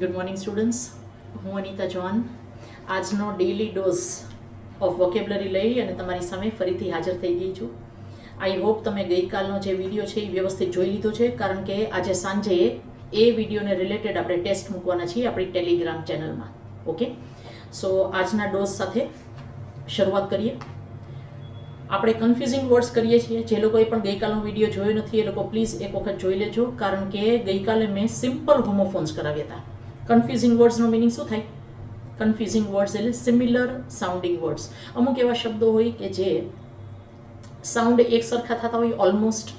Good morning students હું Anita John આજનો daily dose of vocabulary લઈ અને તમારી સામે ફરીથી હાજર થઈ ગઈ છું. આઈ હોપ તમે ગઈકાલનો જે વીડિયો છે એ વ્યવસ્થિત જોઈ લીધો છે, કારણ કે આજે સાંજે એ વિડીયોને રિલેટેડ આપણે ટેસ્ટ મૂકવાના છીએ આપણી ટેલિગ્રામ ચેનલમાં ઓકે સો આજના ડોઝ સાથે શરૂઆત કરીએ. આપણે કન્ફ્યુઝિંગ વર્ડ્સ કરીએ છીએ. જે લોકોએ પણ ગઈકાલનો વીડિયો જોયો નથી, એ લોકો પ્લીઝ એક વખત જોઈ લેજો, કારણ કે ગઈકાલે મેં સિમ્પલ હોમોફોન્સ કરાવ્યા હતા. કન્ફ્યુઝિંગ વર્ડ્સનો મિનિંગ શું થાય? કન્ફ્યુઝિંગ વર્ડ્સ એટલે સિમિલર સાઉન્ડિંગ વર્ડ્સ અમુક એવા શબ્દો હોય કે જે સાઉન્ડ એક સરખા થતા હોય ઓલમોસ્ટ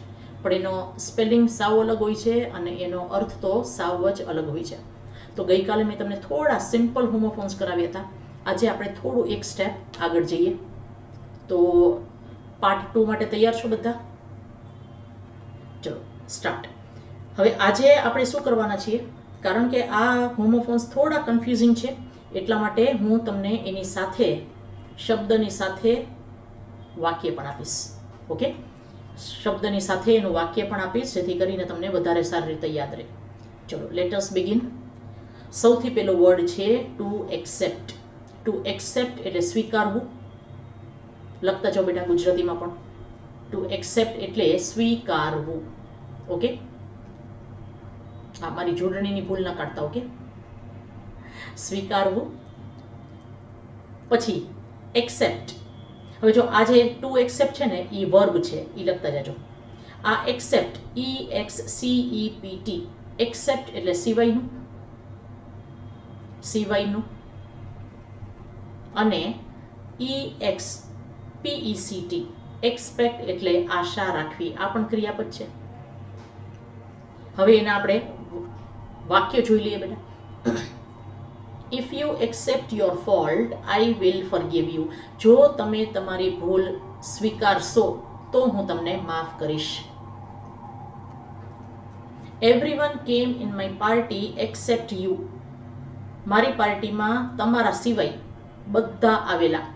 પણ એનો સ્પેલિંગ સાવ અલગ હોય છે અને એનો અર્થ તો સાવ જ અલગ હોય છે. તો ગઈકાલે મેં તમને થોડા સિમ્પલ હોમોફોન્સ કરાવ્યા હતા. આજે આપણે થોડું એક સ્ટેપ આગળ જઈએ. તો પાર્ટ ટુ માટે તૈયાર છો બધા? ચલો સ્ટાર્ટ હવે આજે આપણે શું કરવાના છીએ? કારણ કે આ હોમોફોન્સ થોડા કન્ફ્યુઝિંગ છે, એટલા માટે હું તમને એની સાથે, શબ્દની સાથે વાક્ય પણ આપીશ. ઓકે શબ્દની સાથે એનું વાક્ય પણ આપીશ, જેથી કરીને તમને વધારે સારી રીતે યાદ રહે. ચલો લેટસ બિગિન સૌથી પહેલો વર્ડ છે ટુ એક્સેપ્ટ ટુ એક્સેપ્ટ એટલે સ્વીકારવું. લખતા જાઓ બેટા ગુજરાતીમાં પણ. ટુ એક્સેપ્ટ એટલે સ્વીકારવું. ઓકે હા મારી જોડણીની ભૂલ ના કાઢતા, ઓકે? સ્વીકારવું. પછી એક્સેપ્ટ હવે જો આ જે ટુ એક્સેપ્ટ છે ને, એ વર્બ છે એ લખતા જાજો. આ except E X C E P T except એટલે સિવાયનું. સિવાયનું. અને ઈ એક્સ પીઈસીટી એક્સપેક્ટ એટલે આશા રાખવી. આ પણ ક્રિયાપદ છે. હવે એના આપણે વાક્ય જોઈ લઈએ બેટા. If you accept your fault I will forgive you જો તમે તમારી ભૂલ સ્વીકારશો, તો હું તમને માફ કરીશ. Everyone came in my party except you મારી પાર્ટીમાં તમારા સિવાય બધા આવેલા.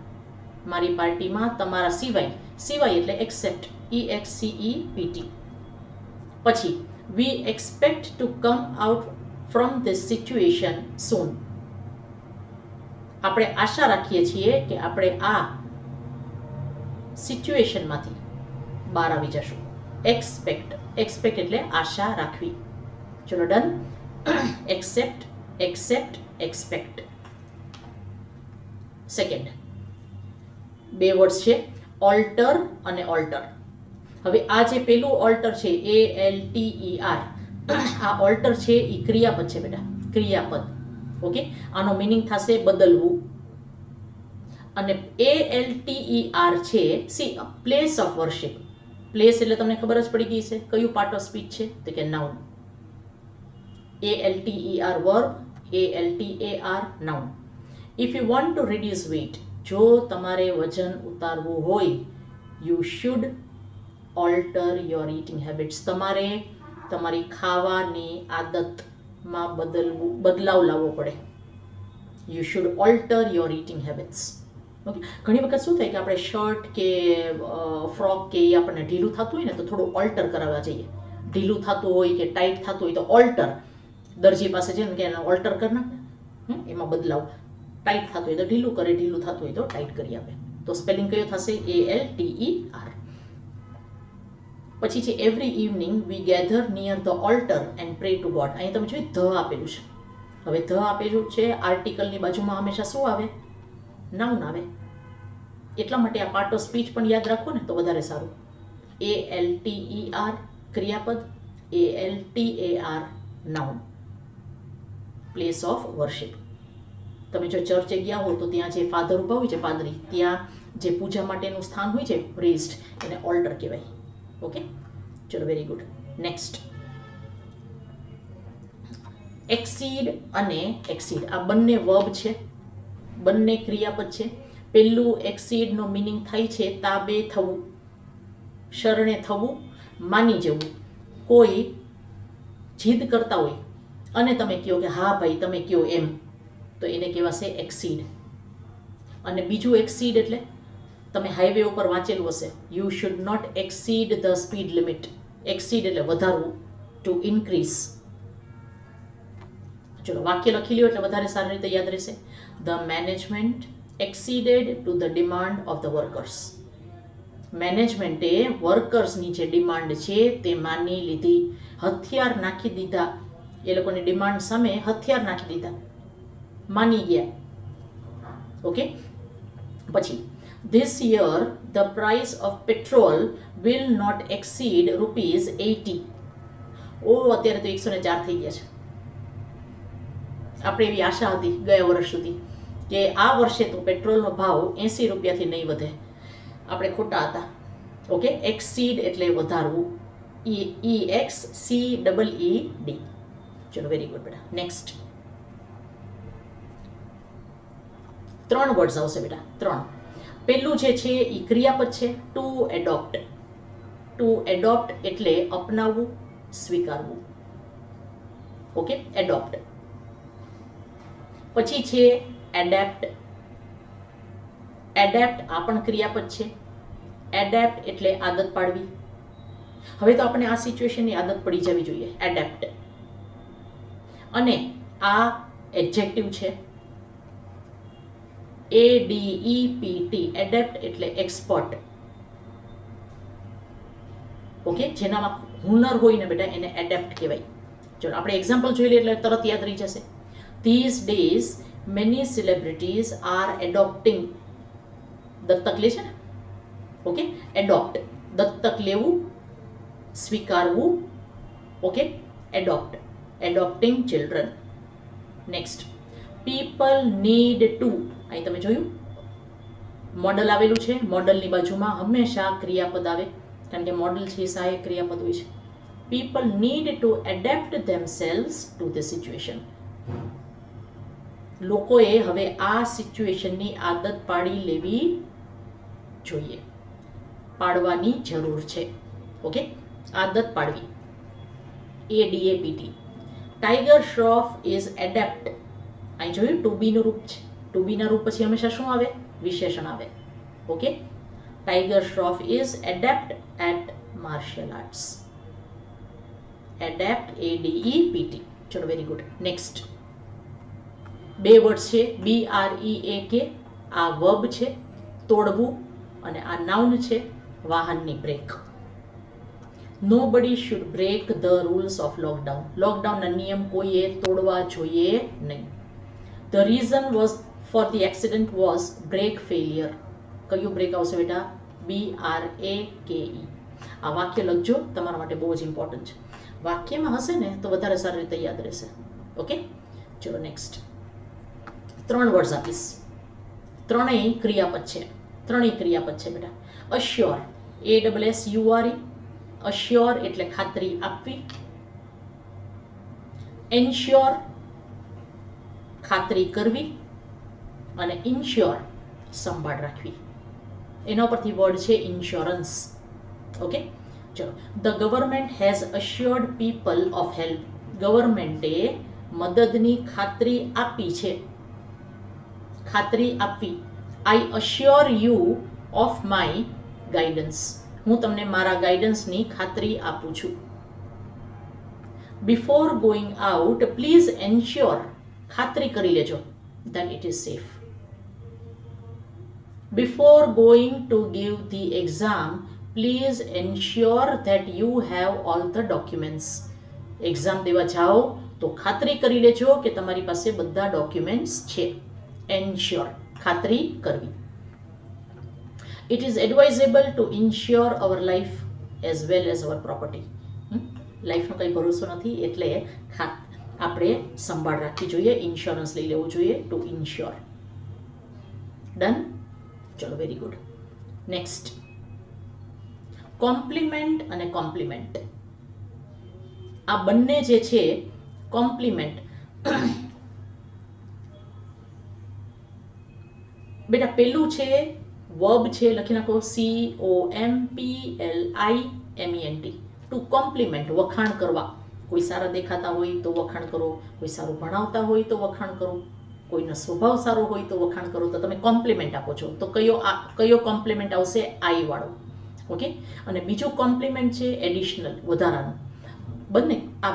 મારી પાર્ટીમાં તમારા સિવાય સિવાય એટલે except E X C E P T પછી we expect to come out from this situation soon આપણે આશા રાખીએ છીએ કે આપણે આ સિચ્યુએશનમાંથી બહાર આવી જશું. એક્સપેક્ટ એક્સપેક્ટ એટલે આશા રાખવી. ચલો done accept accept expect second બે વર્ડ્સ છે. ઓલ્ટર અને ઓલ્ટર હવે આ જે પેલું ઓલ્ટર છે A L T E R આ ઓલ્ટર છે એ ક્રિયાપદ છે બેટા. ક્રિયાપદ. ઓકે આનો મિનિંગ થશે બદલવું. અને એ એલ ટી આર છે see place of worship place એટલે તમને ખબર જ પડી ગઈ છે કયું પાર્ટ ઓફ સ્પીચ છે? તો કે noun A L T R verb A L T A R noun if you want to reduce weight જો તમારે વજન ઉતારવું હોય you should alter your eating habits તમારે તમારી ખાવાની આદતમાં બદલવું, બદલાવ લાવવો પડે. You should alter your eating habits okay ઘણી વખત શું થાય કે આપણે શર્ટ કે ફ્રોક કે એ આપણને ઢીલું થતું હોય ને તો થોડું ઓલ્ટર કરાવવા જઈએ. ઢીલું થતું હોય કે ટાઈટ થતું હોય તો ઓલ્ટર દરજી પાસે છે ને કે એને ઓલ્ટર કરી નાખે. એમાં બદલાવ. ટાઈટ થતું હોય તો ઢીલું કરે, ઢીલું થતું હોય તો ટાઈટ કરી આપે. તો સ્પેલિંગ કયો થશે? A L T E R પછી છે every evening we gather near the altar and pray to God અહીં તમે જોઈએ ધ આપેલું છે. હવે ધ આપેલું છે આર્ટિકલની બાજુમાં હંમેશા શું આવે? નાઉન આવે. એટલા માટે આ પાર્ટ ઓફ સ્પીચ પણ યાદ રાખો ને, તો વધારે સારું. A L T E R ક્રિયાપદ. A L T A R noun place of worship તમે જો ચર્ચે ગયા હો તો ત્યાં જે ફાધર ઊભા હોય છે, પાદરી, ત્યાં જે પૂજા માટેનું સ્થાન હોય છે પ્રિસ્ટ એને ઓલ્ટર કહેવાય. ઓકે ચલો વેરી ગુડ નેક્સ્ટ એક્સીડ અને એક્સીડ આ બંને વર્બ છે. બંને ક્રિયાપદ છે. પહેલું એક્સીડનો મિનિંગ થાય છે તાબે થવું. શરણે થવું, માની જવું. કોઈ જીદ કરતા હોય અને તમે કહો કે હા ભાઈ, તમે કહો એમ. તો એને કહેવાશે એક્સીડ અને બીજું એક્સીડ એટલે તમે હાઈવે ઉપર વાંચેલું હશે you should not exceed the speed limit exceed એટલે વધારવું ટુ ઇન્ક્રીઝ ચલો, વાક્ય લખી લ્યો એટલે વધારે સારી રીતે યાદ રહેશે. The management exceeded to the demand of the workers મેનેજમેન્ટે વર્કર્સની જે ડિમાન્ડ છે, તે માની લીધી, હથિયાર નાખી દીધા. એ લોકોની ડિમાન્ડ સામે હથિયાર નાખી દીધા. માની ગયા. ઓકે પછી this year the price of petrol will not exceed rupees eighty ઓ, અત્યારે તો એકસો ને ચાર થઈ ગયા છે. આપણે એવી આશા હતી ગયા વર્ષ સુધી કે આ વર્ષે તો પેટ્રોલનો ભાવ એંસી રૂપિયાથી નહીં વધે. આપણે ખોટા હતા. ઓકે? એક્સીડ એટલે વધારવું. E E X C double E D ચલો વેરી ગુડ બેટા. નેક્સ્ટ ત્રણ વર્ડ્સ આવશે બેટા. ત્રણ. પહેલું જે છે એ ક્રિયાપદ છે ટુ એડોપ્ટ ટુ એડોપ્ટ એટલે અપનાવવું, સ્વીકારવું. ઓકે એડોપ્ટ પછી છે એડેપ્ટ એડેપ્ટ આ પણ ક્રિયાપદ છે. એડેપ્ટ એટલે આદત પાડવી. હવે તો આપણે આ સિચ્યુએશનની આદત પડી જવી જોઈએ. એડેપ્ટ અને આ એડજેક્ટિવ છે A D E P T adept એટલે એક્સપર્ટ ઓકે જેનામાં હુનર હોય ને બેટા, એને એડેપ્ટ કહેવાય. ચલો, આપણે એક્ઝામ્પલ જોઈ લઈએ એટલે તરત યાદ રહી જશે. These days many celebrities are adopting દત્તક લે છે ને? ઓકે એડોપ્ટ દત્તક લેવું, સ્વીકારવું. Okay adopt adopting children next people need to અહીં તમે જોયું? મોડલ આવેલું છે. મોડલની બાજુમાં હંમેશા ક્રિયાપદ આવે. કારણ કે મોડલ છે સહાયક ક્રિયાપદ હોય છે. People need to adapt themselves to the situation લોકોએ હવે આ સિચ્યુએશનની આદત પાડી લેવી જોઈએ. પાડવાની જરૂર છે. ઓકે? આદત પાડવી. A D A P T Tiger Shroff is adept અહીં જોયું? ટુ બીનું રૂપ છે. ટુ બીના રૂપ પછી હંમેશા શું આવે? વિશેષણ આવે. Okay Tiger Shroff is adept at martial arts adept A D E P T ચલો વેરી ગુડ નેક્સ્ટ બે વર્ડ છે. બી આર ઈ એ કે આ વર્બ છે, તોડવું. અને આ નાઉન છે, વાહનની brake nobody should break the rules of lockdown લોકડાઉનના નિયમ કોઈએ તોડવા જોઈએ નહીં. The reason was for the accident was brake failure કયું બ્રેક આવશે બેટા બી આર એ કે ઈ આ વાક્ય લખજો તમારા માટે બહુ જ ઇમ્પોર્ટન્ટ છે વાક્યમાં હશે ને તો વધારે સારી રીતે યાદ રહેશે ઓકે ચલો નેક્સ્ટ ત્રણ વર્ડ્સ આપીશ ત્રણેય ક્રિયાપદ છે ત્રણેય ક્રિયાપદ છે બેટા assure A double S U R E assure એટલે ખાતરી આપવી એન્શ્યોર ખાતરી કરવી અને ઇન્શ્યોર સંભાળ રાખવી. એના પરથી વર્ડ છે ઇન્સ્યોરન્સ ઓકે ચલો. The government has assured people of help ગવર્મેન્ટે મદદની ખાતરી આપી છે. ખાતરી આપવી. I assure you of my guidance હું તમને મારા ગાઈડન્સની ખાતરી આપું છું. Before going out please ensure ખાતરી કરી લેજો. That it is safe before going to give the exam please ensure that you have all the documents exam દેવા જાઓ, તો ખાતરી કરી લેજો કે તમારી પાસે બધા ડોક્યુમેન્ટ્સ છે. એન્શ્યોર ખાતરી કરવી. It is advisable to insure our life as well as our property લાઈફનો કંઈ ભરોસો નથી, એટલે આપણે સંભાળ રાખવી જોઈએ ઇન્સ્યોરન્સ લઈ લેવું જોઈએ ટુ ઇન્શ્યોર ડન ચલો વેરી ગુડ નેક્સ્ટ કોમ્પ્લિમેન્ટ અને કોમ્પ્લિમેન્ટ આ બંને જે છે કોમ્પ્લિમેન્ટ બેટા, પેલું છે વર્બ છે, લખી નાખો C O M P L I M N T to compliment વખાણ કરવા. કોઈ સારા દેખાતા હોય તો વખાણ કરો, કોઈ સારું ભણાવતા હોય તો વખાણ કરો. કોઈનો સ્વભાવ સારો હોય તો વખાણ કરો, તો તમે કોમ્પ્લિમેન્ટ આપો છો. તો કયો કયો કોમ્પ્લિમેન્ટ આવશે? આઈવાળો ઓકે અને બીજો કોમ્પ્લિમેન્ટ છે એડિશનલ વધારાનું. બંને, આ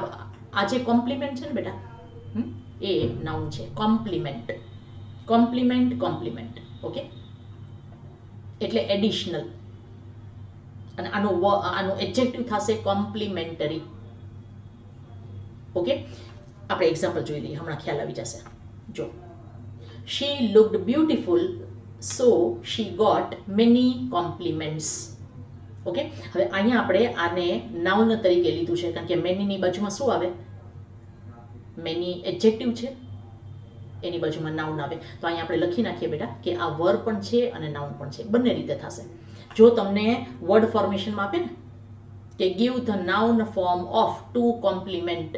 આ જે કોમ્પ્લિમેન્ટ છે ને બેટા એ નાઉન છે. કોમ્પ્લિમેન્ટ કોમ્પ્લિમેન્ટ કોમ્પ્લિમેન્ટ ઓકે એટલે એડિશનલ અને આનો આનો એડજેક્ટિવ થશે કોમ્પ્લિમેન્ટરી ઓકે આપણે એક્ઝામ્પલ જોઈ લઈએ. હમણાં ખ્યાલ આવી જશે. જો. She looked beautiful so she got many compliments okay હવે અહીંયા આપણે આને નાઉન તરીકે લીધું છે, કારણ કે મેનીની બાજુમાં શું આવે? મેની એડજેક્ટિવ છે. એની બાજુમાં નાઉન આવે. તો અહીંયા આપણે લખી નાખીએ બેટા, કે આ વર પણ છે અને નાઉન પણ છે. બંને રીતે થશે. જો તમને વર્ડ ફોર્મેશનમાં આપે ને, કે give the noun form of to compliment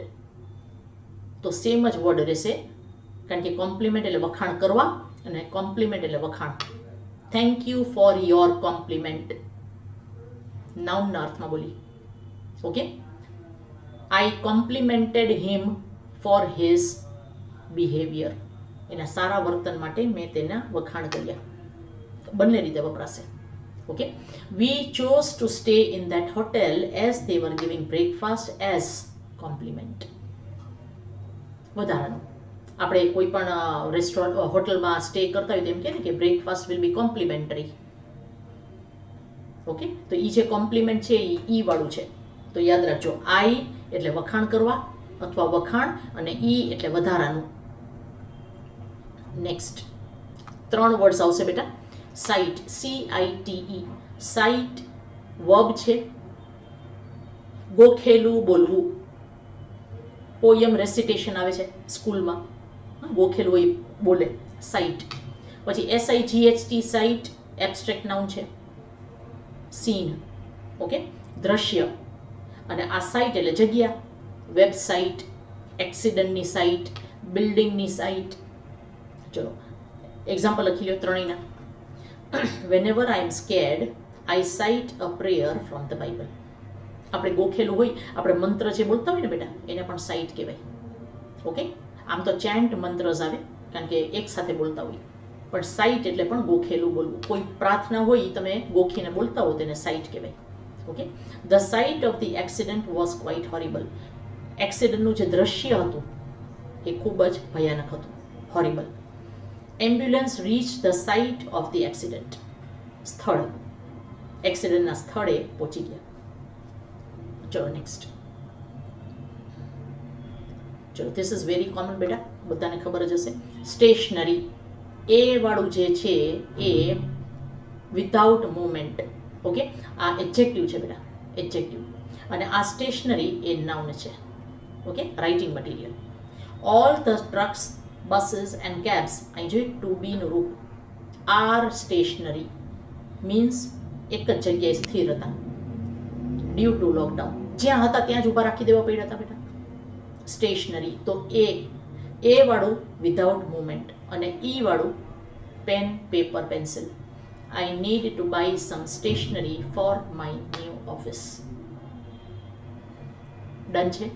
તો સેમ જ વર્ડ રહેશે કારણ કે કોમ્પ્લિમેન્ટ એટલે વખાણ કરવા અને કોમ્પ્લિમેન્ટ એટલે વખાણ. Thank you for your compliment નાઉનના અર્થમાં બોલી okay I complimented him for his behaviour એના સારા વર્તન માટે મેં તેના વખાણ કર્યા. બંને રીતે વપરાશે. Okay we chose to stay in that hotel as they were giving breakfast as compliment વધારાનું. આપણે કોઈ પણ રેસ્ટોરન્ટ હોટલમાં સ્ટે કરતા હોય તેમ ને કે breakfast will be complimentary okay તો એ જે કોમ્પ્લિમેન્ટ છે એ ઈ વાળું છે. તો યાદ રાખજો, આઈ એટલે વખાણ કરવા અથવા વખાણ અને ઈ એટલે વધારાનું. નેક્સ્ટ ત્રણ વર્ડ્સ આવશે બેટા. Cite C I T cite verb છે ગોખેલું બોલવું. પોયમ રેસિટેશન આવે છે સ્કૂલમાં. ગોખેલું હોય બોલે સાઇટ પછી S I G H T sight abstract noun છે. સીન ઓકે દ્રશ્ય. અને આ સાઇટ એટલે જગ્યા વેબસાઇટ એક્સિડન્ટની સાઇટ બિલ્ડિંગની સાઇટ ચલો એક્ઝામ્પલ લખી લો ત્રણેયના. Whenever I am scared I cite a prayer from the Bible આપણે ગોખેલું હોય, આપણે મંત્ર જે બોલતા હોય ને બેટા, એને પણ સાઇટ કહેવાય. ઓકે આમ તો ચેન્ટ મંત્રસ આવે, કારણ કે એક સાથે બોલતા હોય. પણ સાઇટ એટલે પણ ગોખેલું બોલવું. કોઈ પ્રાર્થના હોય તમે ગોખીને બોલતા હો તેને સાઇટ કહેવાય. Okay the sight of the accident was quite horrible એક્સિડન્ટનું જે દ્રશ્ય હતું, એ ખૂબ જ ભયાનક હતું. Horrible ambulance reach the site of the accident સ્થળ. એક્સિડન્ટના સ્થળે પહોંચી ગયા. ચલો નેક્સ્ટ ચલો ધીસ ઇઝ વેરી કોમન બેટા, બધાને ખબર જ હશે. સ્ટેશનરી એ વાળું જે છે, એ વિધાઉટ મુવમેન્ટ ઓકે આ એડજેક્ટિવ છે બેટા એડજેક્ટિવ અને આ સ્ટેશનરી એ નાઉન છે okay writing material all the trucks buses and cabs અહીં જોઈએ ટુ બીનું રૂપ આર સ્ટેશનરી મીન્સ એક જ જગ્યાએ સ્થિર હતા ડ્યુ ટુ લોકડાઉન જ્યાં હતા, ત્યાં જ ઊભા રાખી દેવા પડ્યા હતા બેટા. સ્ટેશનરી તો એ એ વાળું વિધાઉટ મુમેન્ટ અને ઈ વાળું pen paper pencil I need to buy some stationery for my new office done છે?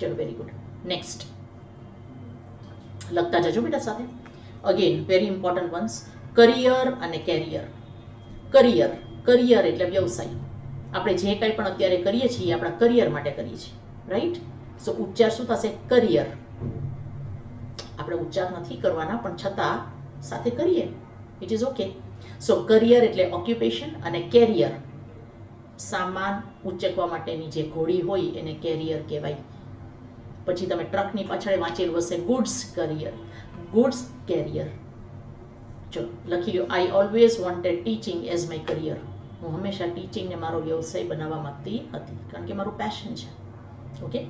ચલો વેરી ગુડ નેક્સ્ટ લખતા જજો બેટા સાથે. Again very important ones career અને કેરિયર કરિયર કરિયર એટલે વ્યવસાય. આપણે જે કંઈ પણ અત્યારે કરીએ છીએ આપણા કરિયર માટે કરીએ છીએ. રાઈટ સો ઉચ્ચાર શું થશે? કરિયર. આપણે ઉચ્ચાર નથી કરવાના, પણ છતાં સાથે કરીએ. It is okay so career એટલે ઓક્યુપેશન અને કેરિયર સામાન ઉચકવા માટેની જે ઘોડી હોય, એને કેરિયર કહેવાય. પછી તમે ટ્રકની પાછળ વાંચેલું હશે ગુડ્સ કરિયર ગુડ્સ કેરિયર ચલો લખી લો I always wanted teaching as my career હું હંમેશા ટીચિંગને મારો વ્યવસાય બનાવવા માંગતી હતી, કારણ કે મારું પેશન છે. ઓકે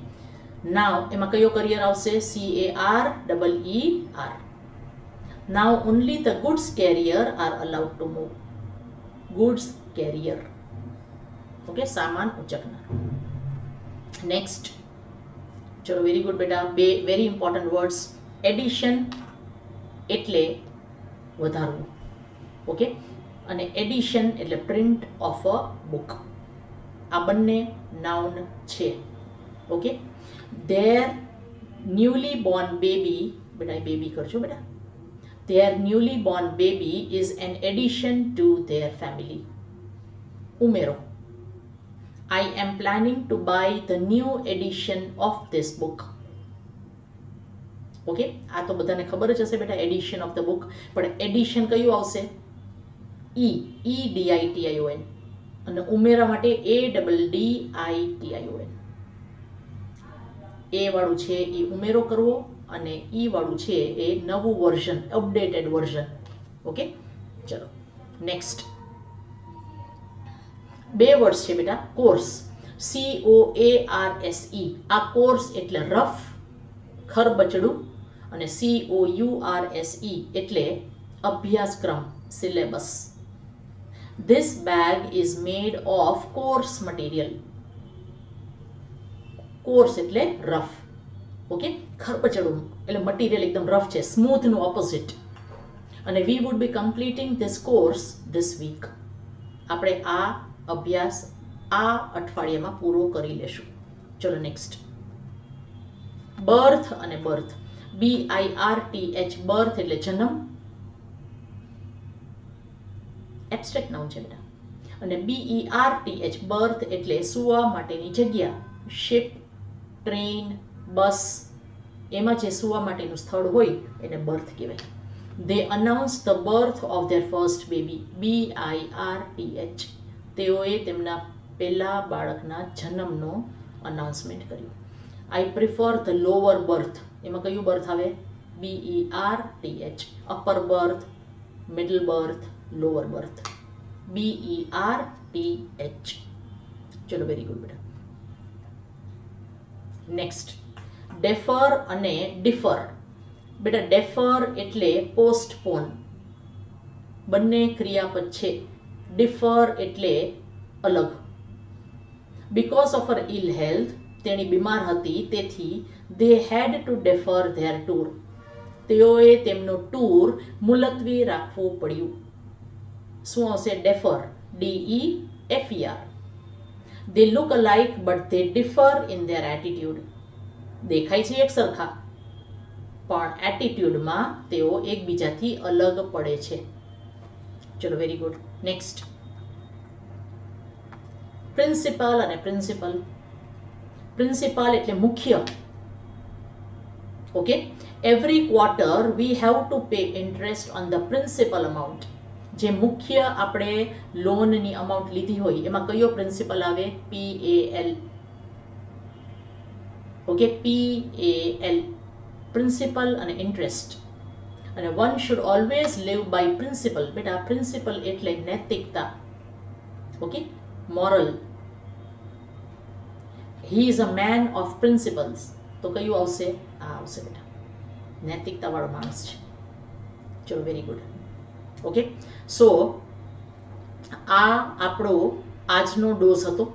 નાવ એમાં કયો કરિયર આવશે C A R double E R now only the goods carrier are allowed to move goods carrier okay સામાન ઉચકનાર નેક્સ્ટ ચલો વેરી ગુડ બેટા બે વેરી ઇમ્પોર્ટન્ટ વર્ડ્સ એડિશન એટલે વધારવું ઓકે અને એડિશન એટલે પ્રિન્ટ ઓફ અ બુક આ બંને નાઉન છે okay their newly born baby બેટા બેબી કરજો બેટા their newly born baby is an addition to their family ઉમેરો I am planning to buy the new edition of this book. Okay આ તો બધાને ખબર જ હશે બેટા એડિશન ઓફ ધ બુક પણ એડિશન કયું આવશે? ઈ ઈ ડીઆઈ ટીઆઈઓ એન અને ઉમેરા માટે A double D I T I O N A વાળું છે એ ઉમેરો કરવો અને ઈ વાળું છે એ નવું વર્ઝન અપડેટેડ વર્ઝન ઓકે ચલો. નેક્સ્ટ બે વર્ડ્સ છે બેટા coarse C O A R S E આ કોર્સ એટલે રફ, ખરબચડું અને C O U R S E એટલે અભ્યાસક્રમ syllabus this bag is made of coarse material coarse એટલે રફ ઓકે ખરબચડું એટલે મટીરિયલ એકદમ રફ છે સ્મૂથનું ઓપોઝિટ અને we would be completing this course this week આપણે આ અભ્યાસ આ અઠવાડિયામાં પૂરો કરી લેશું. ચલો નેક્સ્ટ બર્થ અને birth B I R T H birth એટલે જન્મ. એબસ્ટ્રેક્ટ નાઉન છે બેટા. અને B E R T H berth એટલે સુવા માટેની જગ્યા. શિપ ટ્રેન, બસ એમાં જે સુવા માટેનું સ્થળ હોય એને બર્થ કહેવાય. They announce the birth of their first baby B I R T H તેઓએ તેમના પહેલા બાળકના જન્મનો અનાઉન્સમેન્ટ કર્યું. I prefer the lower berth એમાં કયું બર્થ આવે? B E R T H upper berth middle berth lower berth B E R T H ચલો વેરી ગુડ બેટા. નેક્સ્ટ ડેફર અને ડિફર બેટા ડેફર એટલે પોસ્ટપોન બંને ક્રિયાપદ છે. ડિફર એટલે અલગ. Because of her ill health તેણી બીમાર હતી, તેથી they had to defer their tour તેઓએ તેમનું ટૂર મુલતવી રાખવું પડ્યું. શું આવશે? Defer D E F E R they look alike but they differ in their attitude દેખાય છે એક સરખા. પણ એટીટ્યુડમાં તેઓ એકબીજાથી અલગ પડે છે. ચલો વેરી ગુડ નેક્સ્ટ પ્રિન્સિપાલ અને પ્રિન્સિપલ પ્રિન્સિપાલ એટલે મુખ્ય. Okay every quarter we have to pay interest on the principal amount જે મુખ્ય આપણે લોનની અમાઉન્ટ લીધી હોય, એમાં કયો પ્રિન્સિપલ આવે? P A L okay P A L principal અને ઇન્ટરેસ્ટ અને one should always live by principle બેટા પ્રિન્સિપલ એટલે નૈતિકતા. Okay moral he is a man of principles તો કયું આવશે? આ આવશે બેટા. નૈતિકતા વાળો માણસ છે. ચલો વેરી ગુડ ઓકે સો આ આપણો આજનો ડોઝ હતો.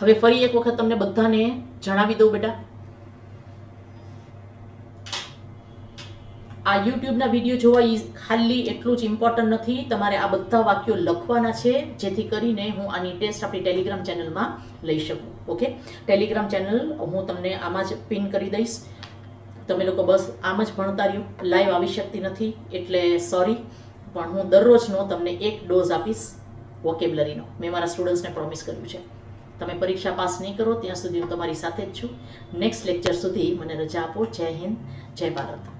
હવે ફરી એક વખત તમને બધાને જણાવી દઉં બેટા. આ યુટ્યુબના વીડિયો જોવા ખાલી એટલું જ ઇમ્પોર્ટન્ટ નથી. તમારે આ બધા વાક્યો લખવાના છે, જેથી કરીને હું આની ટેસ્ટ આપણી ટેલિગ્રામ ચેનલમાં લઈ શકું. ઓકે ટેલિગ્રામ ચેનલ હું તમને આમાં જ પિન કરી દઈશ. તમે લોકો બસ આમ જ ભણતા રહ્યો લાઈવ આવી શકતી નથી, એટલે સોરી પણ હું દરરોજનો તમને એક ડોઝ આપીશ વોકેબ્લરીનો મેં મારા સ્ટુડન્ટ્સને પ્રોમિસ કર્યું છે. તમે પરીક્ષા પાસ નહીં કરો, ત્યાં સુધી હું તમારી સાથે જ છું. નેક્સ્ટ લેક્ચર સુધી મને રજા આપો. જય હિન્દ, જય ભારત.